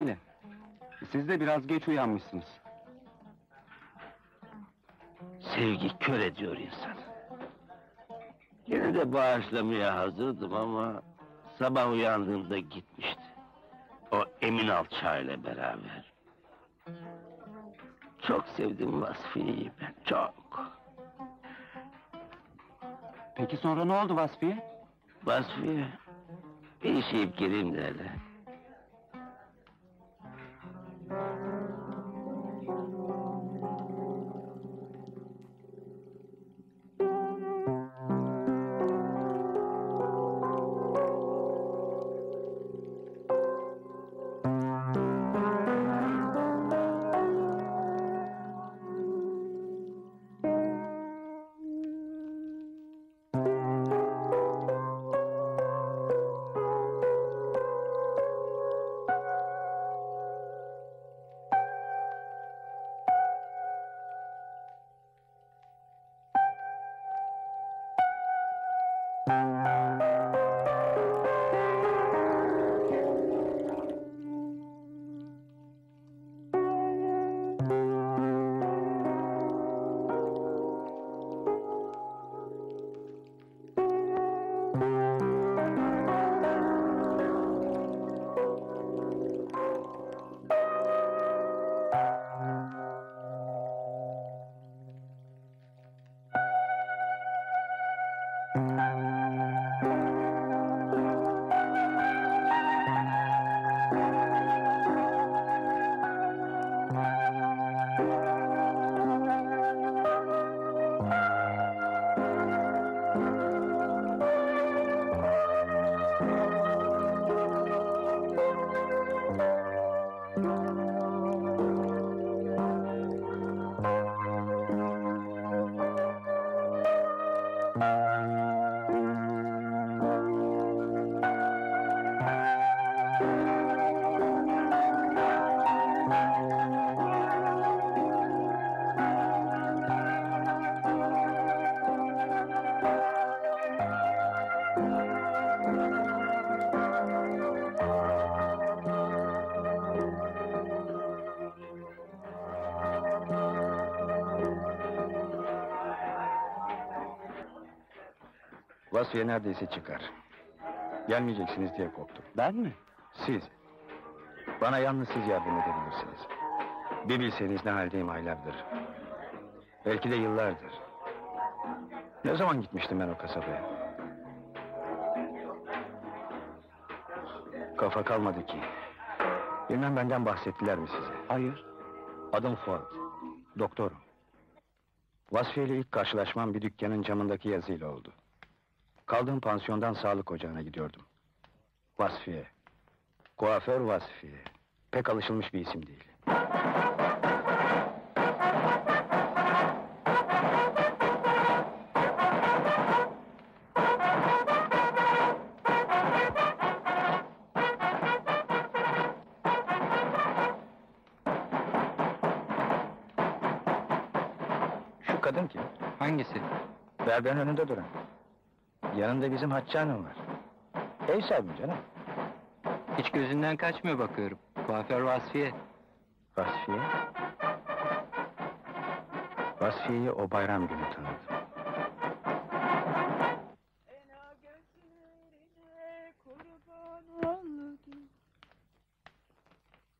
öyle. Siz de biraz geç uyanmışsınız. Sevgi kör ediyor insanı. Yine de bağışlamaya hazırdım ama... ...sabah uyandığımda gitmişti. O Emin Alçağ'yla beraber. Çok sevdim Vasfiye'yi ben, çok. Peki sonra ne oldu Vasfiye? Vasfiye, bir iş yiyip geleyim Vasfiye neredeyse çıkar. Gelmeyeceksiniz diye korktum. Ben mi? Siz. Bana yalnız siz yardım edebilirsiniz. Bir bilseniz ne haldeyim aylardır. Belki de yıllardır. Ne zaman gitmiştim ben o kasabaya? Kafa kalmadı ki. Bilmem benden bahsettiler mi size? Hayır. Adım Fuat. Doktorum. Vasfiye ile ilk karşılaşmam bir dükkanın camındaki yazıyla oldu. Kaldığım pansiyondan sağlık ocağına gidiyordum. Vasfiye. Kuaför Vasfiye. Pek alışılmış bir isim değil. Şu kadın kim? Hangisi? Berberin önünde duran. Yanında bizim Hatice Hanım var. Ev sahibim canım. Hiç gözünden kaçmıyor bakıyorum. Kuaför Vasfiye. Vasfiye. Vasfiye'yi o bayram günü tanıdım.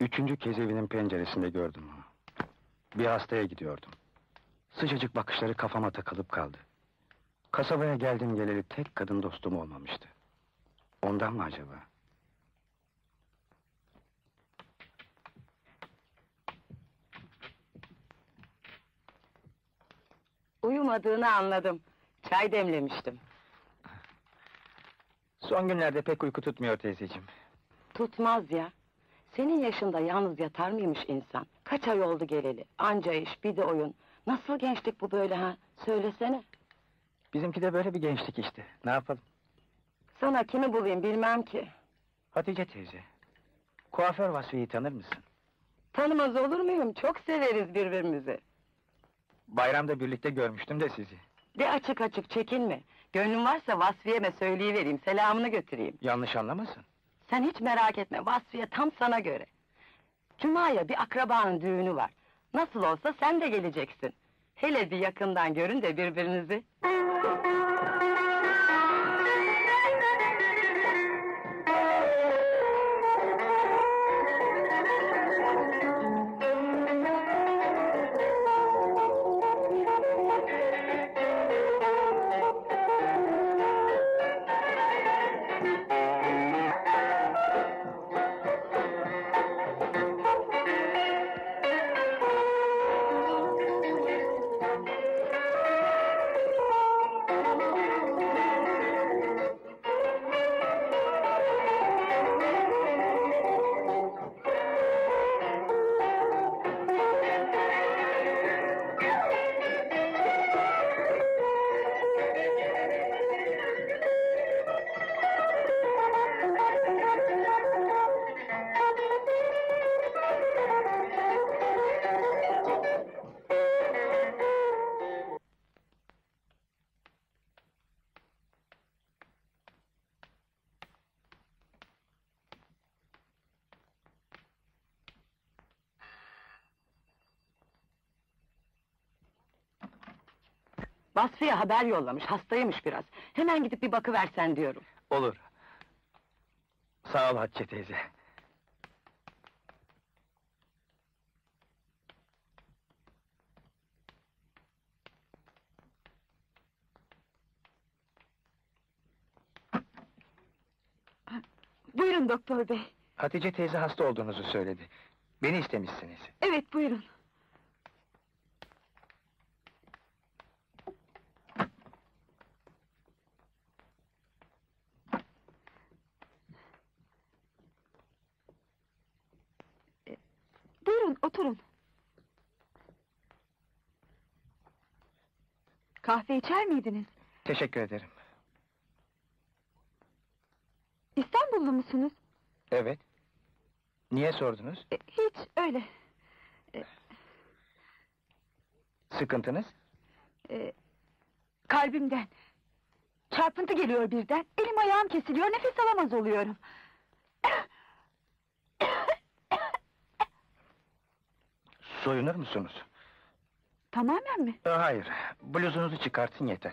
Üçüncü kez evinin penceresinde gördüm onu. Bir hastaya gidiyordum. Sıcacık bakışları kafama takılıp kaldı. Kasabaya geldim geleli tek kadın dostum olmamıştı. Ondan mı acaba? Uyumadığını anladım. Çay demlemiştim. Son günlerde pek uyku tutmuyor teyzeciğim. Tutmaz ya. Senin yaşında yalnız yatar mıymış insan? Kaç ay oldu geleli? Anca iş, bir de oyun. Nasıl gençlik bu böyle ha? Söylesene. Bizimki de böyle bir gençlik işte. Ne yapalım? Sana kimi bulayım bilmem ki. Hatice teyze. Kuaför Vasfiye'yi tanır mısın? Tanımaz olur muyum? Çok severiz birbirimizi. Bayramda birlikte görmüştüm de sizi. De açık açık çekinme. Gönlün varsa Vasfiye'me söyleyivereyim, selamını götüreyim. Yanlış anlamasın. Sen hiç merak etme, Vasfiye tam sana göre. Cuma'ya bir akrabanın düğünü var. Nasıl olsa sen de geleceksin. Hele bir yakından görün de birbirinizi. Vasfiye haber yollamış, hastaymış biraz. Hemen gidip bir bakıversen diyorum. Olur. Sağ ol Hatice teyze. Buyurun doktor bey. Hatice teyze hasta olduğunuzu söyledi. Beni istemişsiniz. Evet buyurun. E, Buyurun oturun. Kahve içer miydiniz? Teşekkür ederim. İstanbullu musunuz? Evet. Niye sordunuz? E, Hiç öyle. Sıkıntınız? E, kalbimden. Çarpıntı geliyor birden. Elim ayağım kesiliyor, nefes alamaz oluyorum. Soyunur musunuz? Tamamen mi? E, Hayır. Bluzunuzu çıkartın yeter.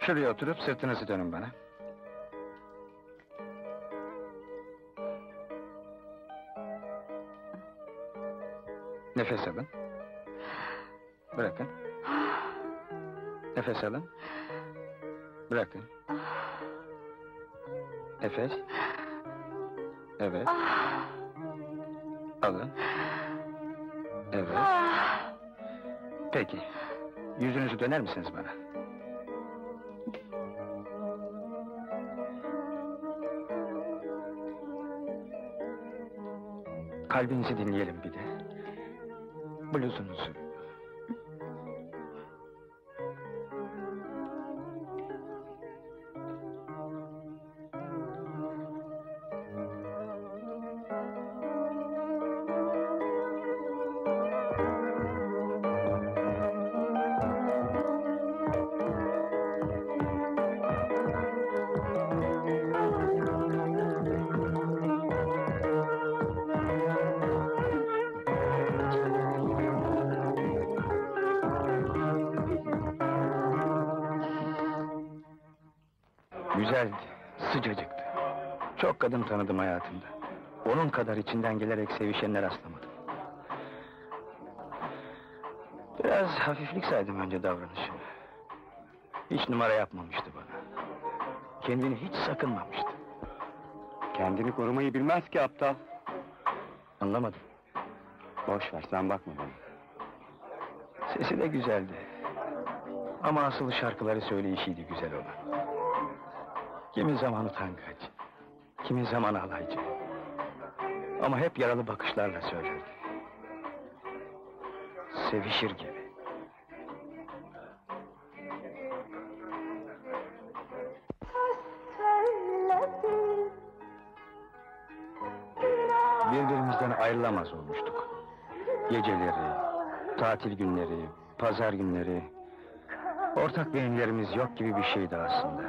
Şuraya oturup sırtınızı dönün bana. Nefes alın. Bırakın. Nefes alın. Bırakın. Nefes. Evet. Alın. Evet. Peki. Yüzünüzü döner misiniz bana? Kalbinizi dinleyelim bir de. Bluzunuzu. Kadın tanıdım hayatımda. Onun kadar içinden gelerek sevişenler rastlamadım. Biraz hafiflik saydım önce davranışını. Hiç numara yapmamıştı bana. Kendini hiç sakınmamıştı. Kendini korumayı bilmez ki aptal. Anlamadım. Boş ver, sen bakma bana. Sesi de güzeldi. Ama asıl şarkıları söyleyişiydi güzel olan. Kimi zaman utangaç, kimi zaman alaycı. Ama hep yaralı bakışlarla söylerdi. Sevişir gibi. Birbirimizden ayrılamaz olmuştuk. Geceleri, tatil günleri, pazar günleri... ...ortak beyinlerimiz yok gibi bir şeydi aslında.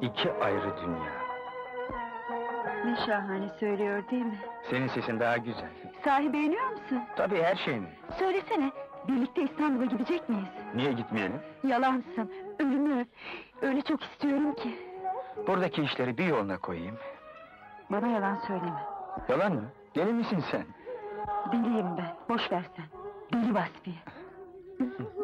İki ayrı dünya. Ne şahane söylüyor değil mi? Senin sesin daha güzel. Sahi beğeniyor musun? Tabii her şeyini. Söylesene, birlikte İstanbul'a gidecek miyiz? Niye gitmeyelim? Yalansın, ölümü öyle çok istiyorum ki. Buradaki işleri bir yoluna koyayım. Bana yalan söyleme. Yalan mı? Deli misin sen? Deliyim ben, boş ver sen. Deli Vasfiye.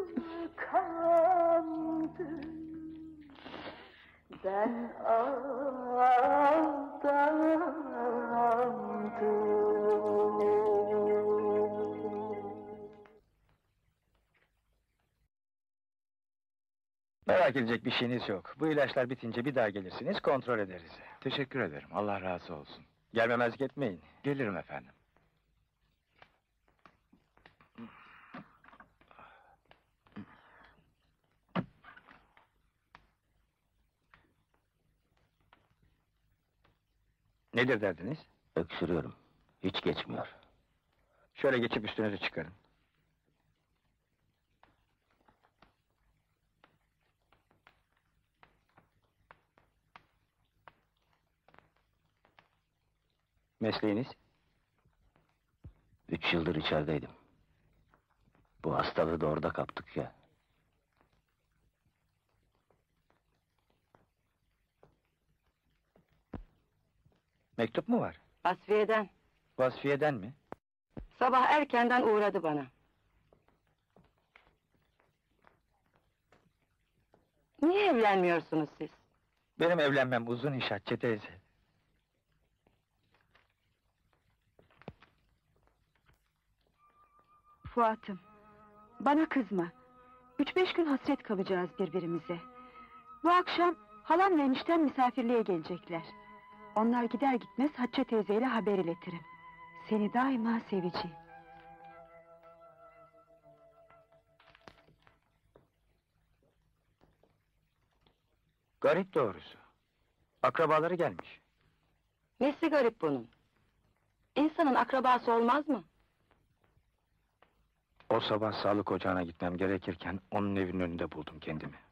Ben aldandım. Merak edecek bir şeyiniz yok. Bu ilaçlar bitince bir daha gelirsiniz, kontrol ederiz. Teşekkür ederim. Allah razı olsun. Gelmemezlik etmeyin. Gelirim efendim. Nedir derdiniz? Öksürüyorum. Hiç geçmiyor. Şöyle geçip üstünüzü çıkarın. Mesleğiniz? Üç yıldır içerideydim. Bu hastalığı da orada kaptık ya. Mektup mu var? Vasfiye'den. Vasfiye'den mi? Sabah erkenden uğradı bana. Niye evlenmiyorsunuz siz? Benim evlenmem uzun iş Hatice teyze. Fuat'ım, bana kızma. Üç beş gün hasret kalacağız birbirimize. Bu akşam halam ve eniştem misafirliğe gelecekler. Onlar gider gitmez Hatice teyzeyle haber iletirim. Seni daima seveceğim. Garip doğrusu. Akrabaları gelmiş. Nesi garip bunun? İnsanın akrabası olmaz mı? O sabah sağlık ocağına gitmem gerekirken onun evinin önünde buldum kendimi.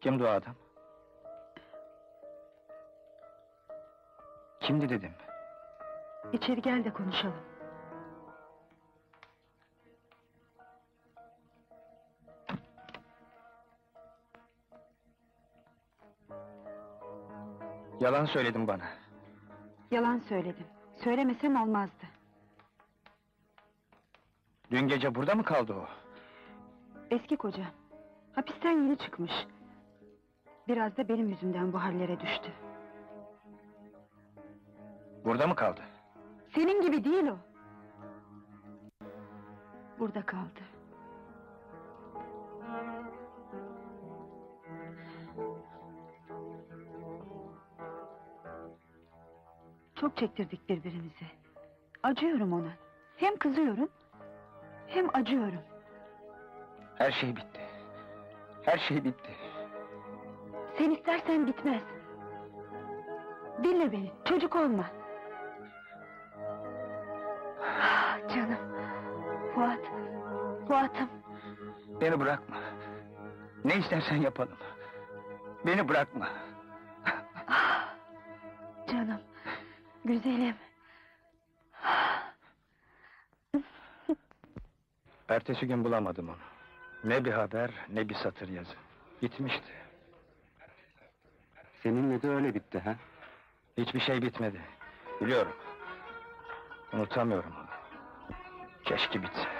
Kimdi o adam? Kimdi dedim. İçeri gel de konuşalım. Yalan söyledin bana. Yalan söyledim. Söylemesem olmazdı. Dün gece burada mı kaldı o? Eski koca. Hapisten yeni çıkmış. Biraz da benim yüzümden bu hallere düştü. Burada mı kaldı? Senin gibi değil o. Burada kaldı. Çok çektirdik birbirimize. Acıyorum ona. Hem kızıyorum, hem acıyorum. Her şey bitti. Her şey bitti. Sen istersen bitmez. Dinle beni, çocuk olma. Ah, Canım, Fuat, Fuat'ım. Beni bırakma. Ne istersen yapalım. Beni bırakma. Ah, Canım, güzelim. Ertesi gün bulamadım onu. Ne bir haber, ne bir satır yazı. Gitmişti. Seninle de öyle bitti ha? Hiçbir şey bitmedi. Biliyorum. Unutamıyorum onu. Keşke bitse.